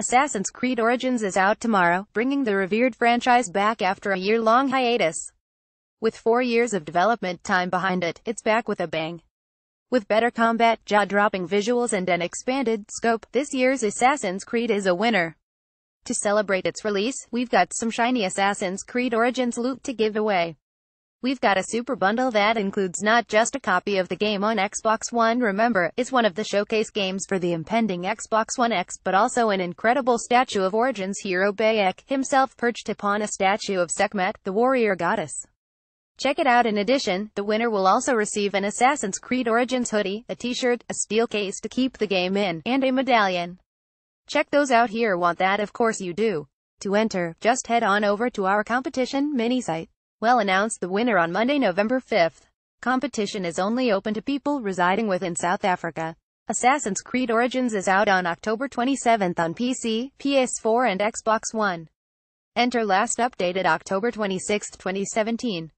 Assassin's Creed Origins is out tomorrow, bringing the revered franchise back after a year-long hiatus. With four years of development time behind it, it's back with a bang. With better combat, jaw-dropping visuals and an expanded scope, this year's Assassin's Creed is a winner. To celebrate its release, we've got some shiny Assassin's Creed Origins loot to give away. We've got a super bundle that includes not just a copy of the game on Xbox One remember, it's one of the showcase games for the impending Xbox One X, but also an incredible statue of Origins hero Bayek, himself perched upon a statue of Sekhmet, the warrior goddess. Check it out in addition, the winner will also receive an Assassin's Creed Origins hoodie, a t-shirt, a steel case to keep the game in, and a medallion. Check those out here want that of course you do. To enter, just head on over to our competition mini site. Well announced the winner on Monday, November 5th. Competition is only open to people residing within South Africa. Assassin's Creed Origins is out on October 27th on PC, PS4 and Xbox One. Enter last updated October 26, 2017.